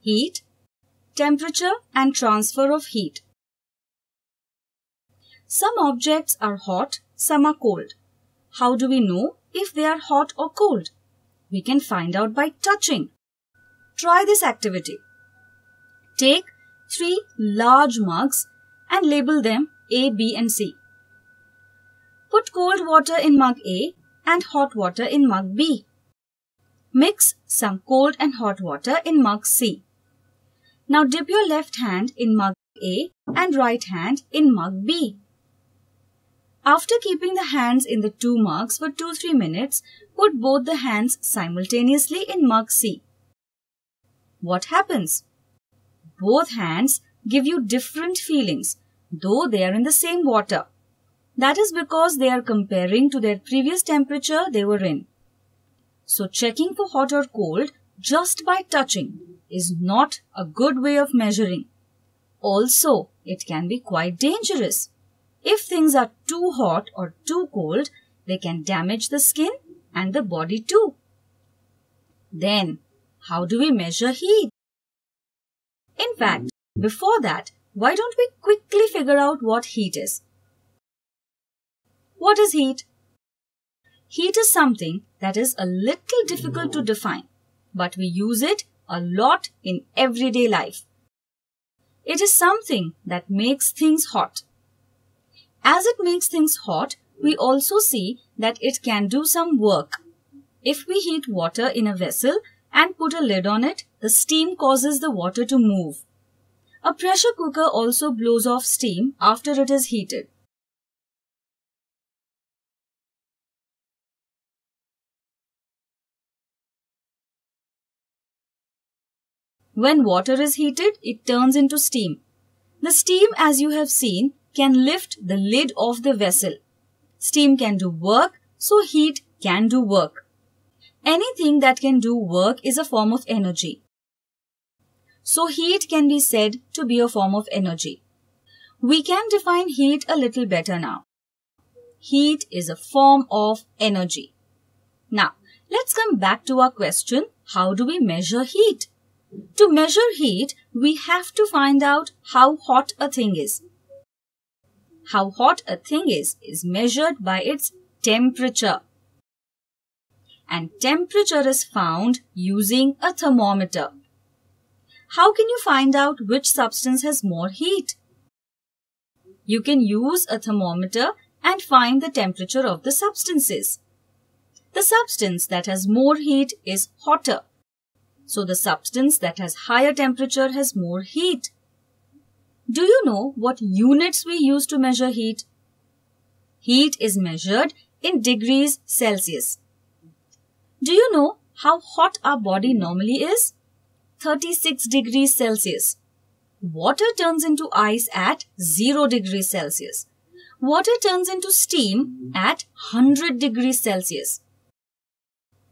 heat, temperature and transfer of heat. Some objects are hot, some are cold. How do we know if they are hot or cold? We can find out by touching. Try this activity. Take three large mugs and label them A, B and C. Put cold water in mug A and hot water in mug B. Mix some cold and hot water in mug C. Now dip your left hand in mug A and right hand in mug B. After keeping the hands in the two mugs for 2-3 minutes, put both the hands simultaneously in mug C. What happens? Both hands give you different feelings, though they are in the same water. That is because they are comparing to their previous temperature they were in. So checking for hot or cold just by touching is not a good way of measuring. Also, it can be quite dangerous. If things are too hot or too cold, they can damage the skin and the body too. Then, how do we measure heat? In fact, before that, why don't we quickly figure out what heat is? What is heat? Heat is something that is a little difficult to define, but we use it a lot in everyday life. It is something that makes things hot. As it makes things hot, we also see that it can do some work. If we heat water in a vessel and put a lid on it, the steam causes the water to move. A pressure cooker also blows off steam after it is heated. When water is heated, it turns into steam. The steam, as you have seen, can lift the lid of the vessel. Steam can do work, so heat can do work. Anything that can do work is a form of energy. So heat can be said to be a form of energy. We can define heat a little better now. Heat is a form of energy. Now, let's come back to our question, how do we measure heat? To measure heat, we have to find out how hot a thing is. How hot a thing is, is measured by its temperature. And temperature is found using a thermometer. How can you find out which substance has more heat? You can use a thermometer and find the temperature of the substances. The substance that has more heat is hotter so the substance that has higher temperature has more heat. Do you know what units we use to measure heat? Heat is measured in degrees Celsius. Do you know how hot our body normally is? 36 degrees Celsius. Water turns into ice at 0 degrees Celsius. Water turns into steam at 100 degrees Celsius.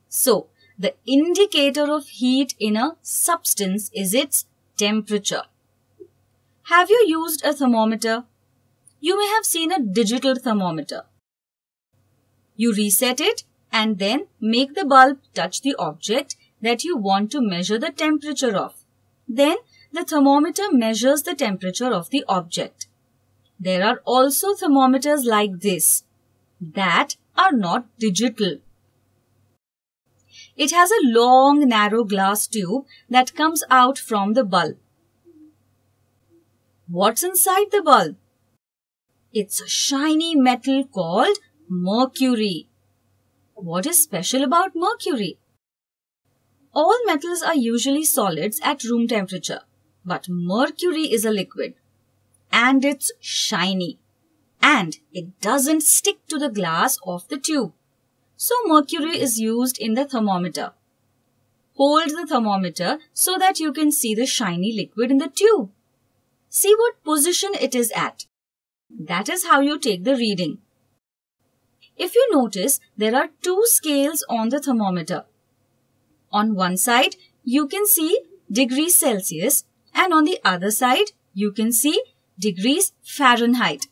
So, the indicator of heat in a substance is its temperature. Have you used a thermometer? You may have seen a digital thermometer. You reset it and then make the bulb touch the object that you want to measure the temperature of. Then the thermometer measures the temperature of the object. There are also thermometers like this that are not digital. It has a long narrow glass tube that comes out from the bulb. What's inside the bulb? It's a shiny metal called mercury. What is special about mercury? All metals are usually solids at room temperature, but mercury is a liquid and it's shiny and it doesn't stick to the glass of the tube. So mercury is used in the thermometer. Hold the thermometer so that you can see the shiny liquid in the tube. See what position it is at. That is how you take the reading. If you notice, there are two scales on the thermometer. On one side, you can see degrees Celsius and on the other side, you can see degrees Fahrenheit.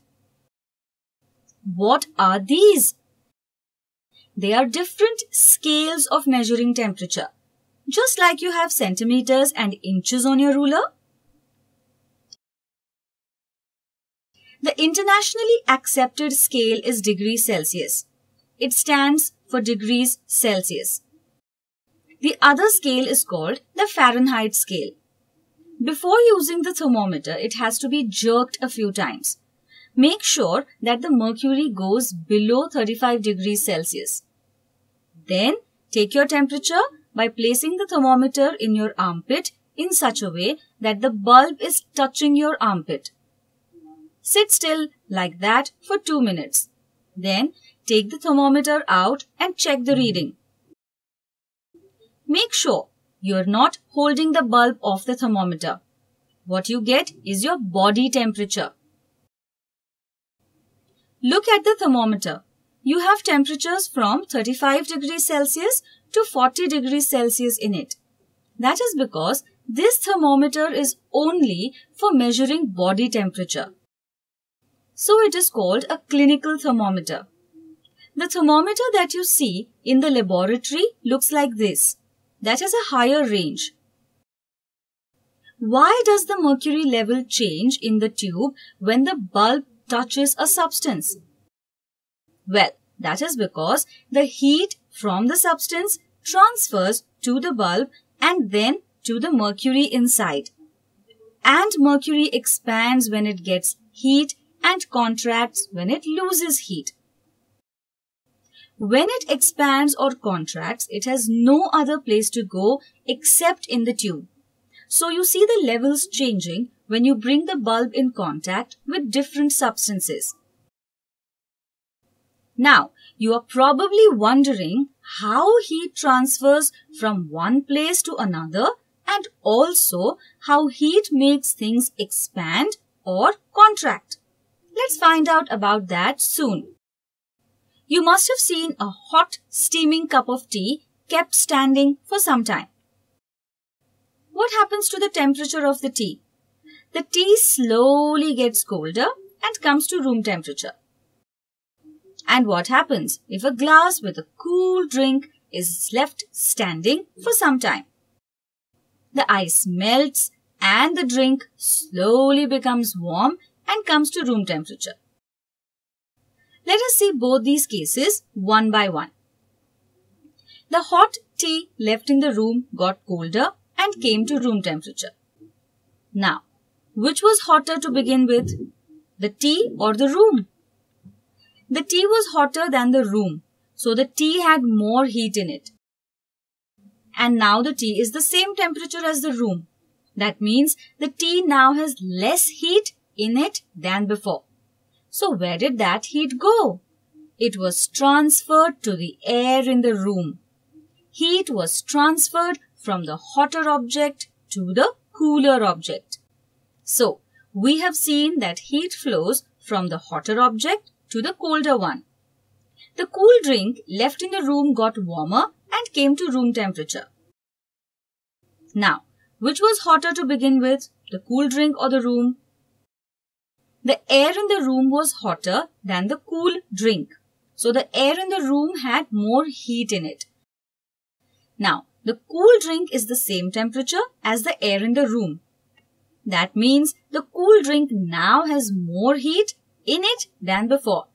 What are these? They are different scales of measuring temperature. just like you have centimeters and inches on your ruler. The internationally accepted scale is degrees Celsius. It stands for degrees Celsius. The other scale is called the Fahrenheit scale. Before using the thermometer, it has to be jerked a few times. Make sure that the mercury goes below 35 degrees Celsius. Then take your temperature by placing the thermometer in your armpit in such a way that the bulb is touching your armpit. Sit still like that for 2 minutes. Then take the thermometer out and check the reading. Make sure you're not holding the bulb of the thermometer. What you get is your body temperature. Look at the thermometer. You have temperatures from 35 degrees Celsius to 40 degrees Celsius in it. That is because this thermometer is only for measuring body temperature. So it is called a clinical thermometer. The thermometer that you see in the laboratory looks like this. That is a higher range. Why does the mercury level change in the tube when the bulb touches a substance? Well, that is because the heat from the substance transfers to the bulb and then to the mercury inside. And mercury expands when it gets heat and contracts when it loses heat. When it expands or contracts, it has no other place to go except in the tube. So you see the levels changing when you bring the bulb in contact with different substances. Now, you are probably wondering how heat transfers from one place to another and also how heat makes things expand or contract. Let's find out about that soon. You must have seen a hot steaming cup of tea kept standing for some time. What happens to the temperature of the tea? The tea slowly gets colder and comes to room temperature. And what happens if a glass with a cool drink is left standing for some time? The ice melts and the drink slowly becomes warm and comes to room temperature. Let us see both these cases one by one. The hot tea left in the room got colder and came to room temperature. Now, which was hotter to begin with? The tea or the room? The tea was hotter than the room, so the tea had more heat in it. And now the tea is the same temperature as the room. That means the tea now has less heat in it than before. So where did that heat go? It was transferred to the air in the room. Heat was transferred from the hotter object to the cooler object. So, we have seen that heat flows from the hotter object to the colder one. The cool drink left in the room got warmer and came to room temperature. Now, which was hotter to begin with, the cool drink or the room? The air in the room was hotter than the cool drink. So the air in the room had more heat in it. Now, the cool drink is the same temperature as the air in the room. That means the cool drink now has more heat in it than before.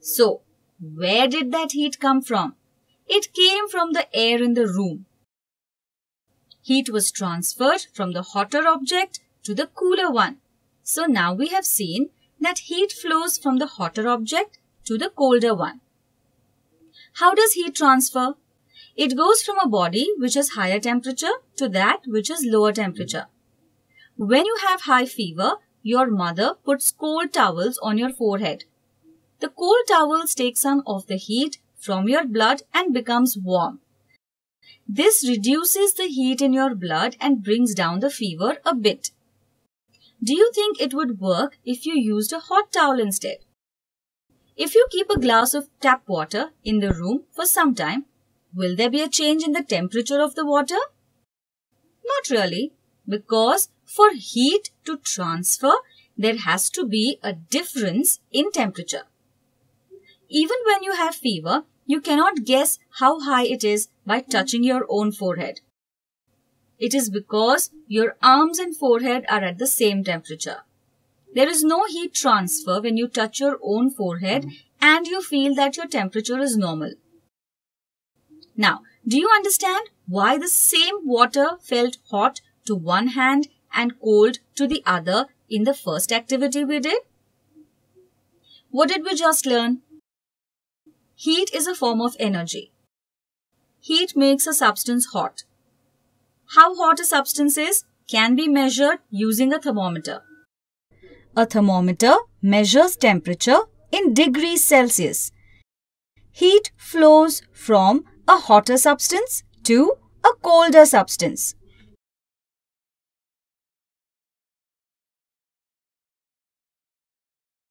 So, where did that heat come from? It came from the air in the room. Heat was transferred from the hotter object to the cooler one. So now we have seen that heat flows from the hotter object to the colder one. How does heat transfer? It goes from a body which has higher temperature to that which has lower temperature. When you have high fever, your mother puts cold towels on your forehead. The cold towels take some of the heat from your blood and becomes warm. This reduces the heat in your blood and brings down the fever a bit. Do you think it would work if you used a hot towel instead? If you keep a glass of tap water in the room for some time, will there be a change in the temperature of the water? Not really, because for heat to transfer, there has to be a difference in temperature. Even when you have fever, you cannot guess how high it is by touching your own forehead. It is because your arms and forehead are at the same temperature. There is no heat transfer when you touch your own forehead and you feel that your temperature is normal. Now, do you understand why the same water felt hot to one hand and cold to the other in the first activity we did? What did we just learn? Heat is a form of energy. Heat makes a substance hot. How hot a substance is can be measured using a thermometer. A thermometer measures temperature in degrees Celsius. Heat flows from a hotter substance to a colder substance.